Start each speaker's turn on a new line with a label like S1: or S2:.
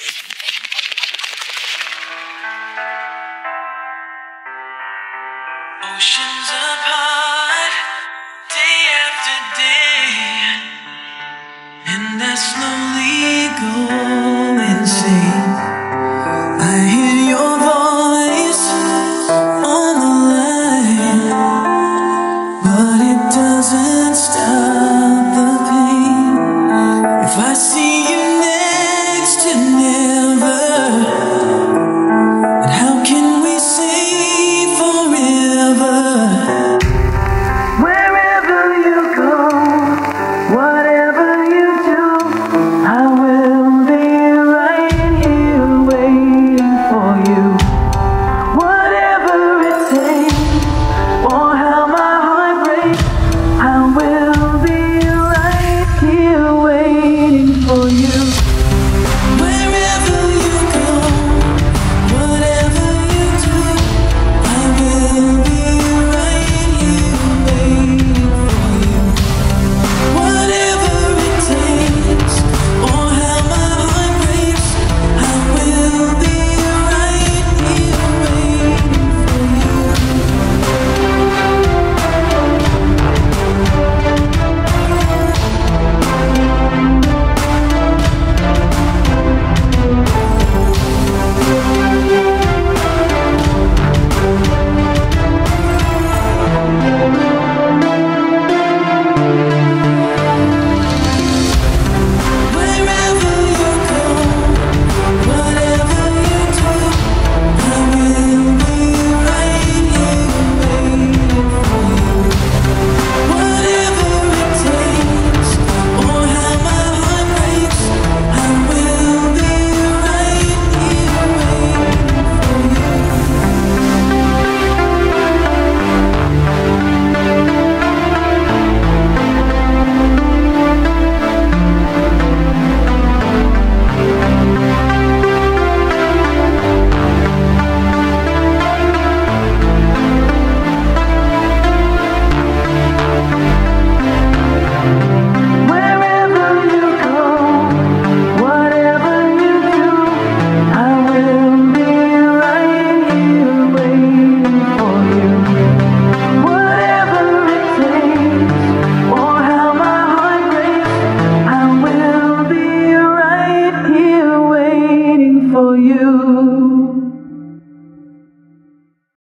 S1: Oceans apart, day after day, and I slowly go insane. I hear your voice on the line, but it doesn't stop.